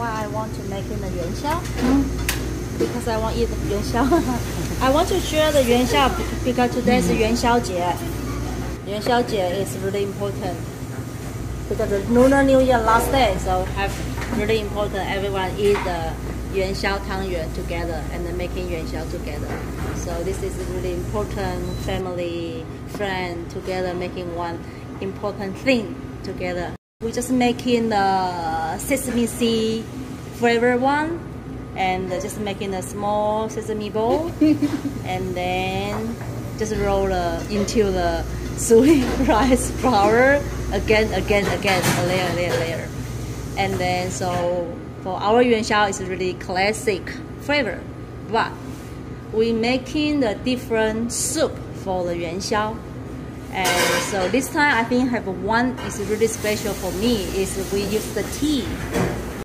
why I want to make in the yuan xiao? Hmm? Because I want to eat the yuan xiao. I want to share the yuan xiao because today is yuan xiao jie. Yuan xiao jie is really important because the Lunar New Year last day, so have really important. Everyone eat the yuan xiao tang yuan together and then making yuan xiao together. So this is really important. Family, friend together making one important thing together. We just making the sesame seed flavor one and just making a small sesame bowl and then just roll the, into the sweet rice flour again, again, again, a layer, layer, layer. And then so for our yuan xiao is really classic flavor, but we making the different soup for the yuan xiao. And so this time I think have one is really special for me is we use the tea